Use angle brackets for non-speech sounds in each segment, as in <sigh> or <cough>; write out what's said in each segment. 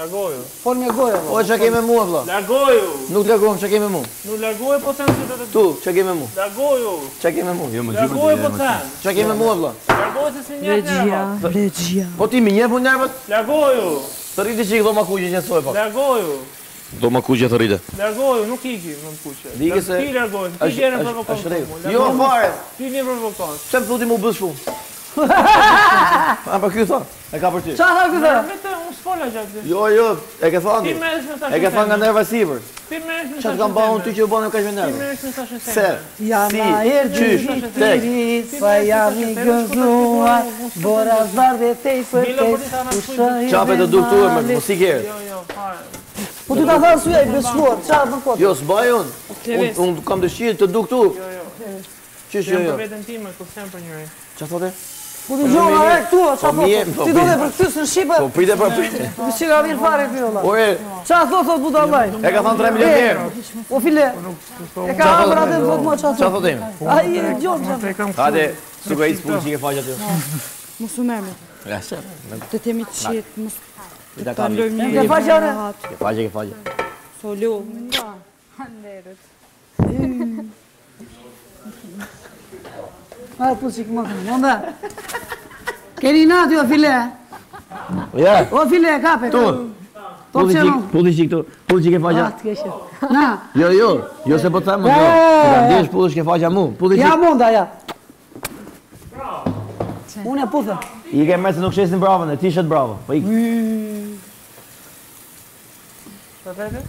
Lagoju. Fol me goja, O çka ke me mua, vëllai? Lagoju. Nuk lagojm çka ke me mua. Nuk lagoj po them se do të. Tu çka ke me mua? Lagoju. Çka ke me mua? Jo më gjithë. Lagoj po them. Çka ke me mua, vëllai? Lagoj se një nga. Regjia. Po ti më njeh nervat? Lagoju. Të rritë që i këto makuqe që njësoj pak po. Lërgoju Do makuqe të rritë Largoju, nuk i gjithë më makuqe Dhe i gjithë më makuqe Dhe i gjithë më makuqe Jo, fare Ti një më makuqe Qëmë të më A për kjo E ka për ti Qa të të të s'folla gjatë Jo, jo, e ke thonë Ti meresh po me E ke thonë nga nërva sivër Ti meresh me tashin Qa kam bahu në ty që bëne u kash me Ti meresh me tashin Se, si, qysh, tek Jam a erë gjithë tiri si jam i gëzua Bora zbar tej për tej Qape të duktuar me, mos i kjerë jo, jo, Po ti ta thasë suja i beshuar, qa të në kote Jo, s'baj unë Unë kam dëshirë të duktu Jo, jo Qysh jo jo Jam për vetën ti me, ku sem për Qa thote? Po të gjohë nga rekë tu, qa po, ti po, po, po, do dhe për këtës në Shqipë Po pite për pite Po që ka vjerë fare këtë jo la Qa a thot, thot buta laj E ka thonë 3 milion njerë Po file, e ka amë rade të thot mo qa thot Qa thot e A i e gjohë qa thot Ate, su ka i të punë që i ke faqa të jo Mu su Të temi të qitë, mu su Të të të lëmi Ke faqa ne? Ke faqa, ke faqa So Nga, handerët mm. Ma të pusik më të më dhe. Keni në jo file. Ja. O file, kape. Tu. Po, pudhi qik të, pudhi qik e faqa. Atë ah, keshë. Na. Jo, jo, jo se po të thamë, jo. Përëndi është pudhi qik e faqa mu. Pudhi Ja, munda, ja. Unë e putë. I ke mërë se nuk shesin bravën, e ti shetë bravën. Po ikë. Përëndi? Përëndi?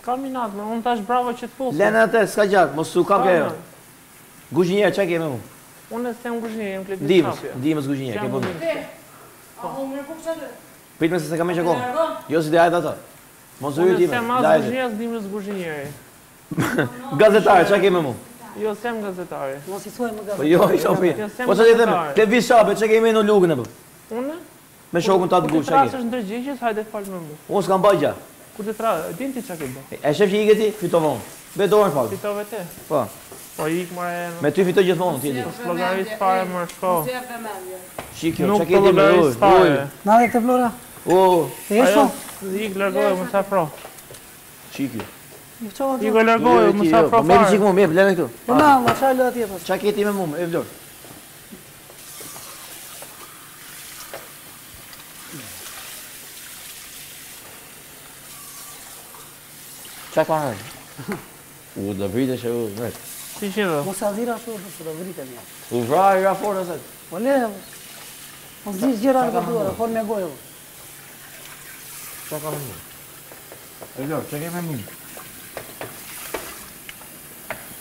Ska minat, me unë tash bravo që të posë. Lena te, ska gjatë, mos ka kapja jo. Guzhinjer, që kemi mu? Unë e se më guzhinjer, jem klipit kapja. Dimës, dimës guzhinjer, Te, a po mirë po qëtë? Pritme se se kam e që po, kohë. Jo si dhe ato. Mos u Unë e se mas guzhinjer, së dimës guzhinjer. Gazetare, që kemi mu? Jo, sem gazetari. Mos i suaj më gazetari. Po, jo, jo, jo i shofi. Po që të dhe Te vi shope, që kemi në lugën e për? Unë? Me shokën të atë gu, që është hajde Unë s'kam bajgja. Kur të tra, e din ti çka ke bë. E shef që i gjeti fitovon. Be dorën fal. Fitove ti? Po. Po ik më e. Me ty fitoj gjithmonë ti. Logarit fare më shko. Si e femendje. Shik kjo çka ke di më. Na dhe te Flora. O. E shoh. Ai ik largoj më sa fro. Shik. Ti go jo, largoj më sa fro. Po, me shikum më, lënë këtu. Po më çfarë lë atje pas po. Çka ke ti me mua, e vlor. Qa ka parën? U dhe vritë që u dhe vritë. Si që vë? Mosë a zirë ashtu dhe së dhe vritë e një. U vra e raforë ashtë. Po ne, o zi zhjera në gëtuarë, forë me gojë. Qa ka parën? E lorë, që keme mundë?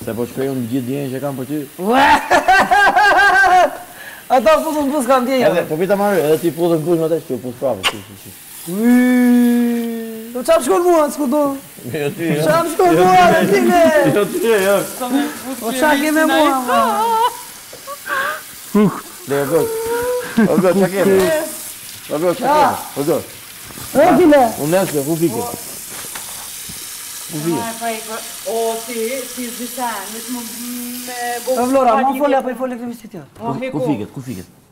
Se po që pejë në gjithë djenë që kam për ty? Ue! <laughs> Ata pusën pusë kam djenë. Po pita marë, edhe ti pusën kush më të që pusë prapë. Uuuu! Do po të shkoj në vuan, s'po do. Jo ti. Shkam të vuan, ti jo, jo. Po po ne. Ti do Jo, shkoj, jo. O çaqe me mua. Uh, Dhe të vësh. O do çaqe. O do çaqe. O do. O ti ne. Unë nuk e kuptoj. Kuptoj. Po ai po o ti ti zëta, më me Flora, më folja po i fola këtu me ti. Ku fiket, ku fiket?